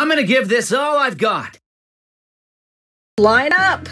I'm gonna give this all I've got. Line up!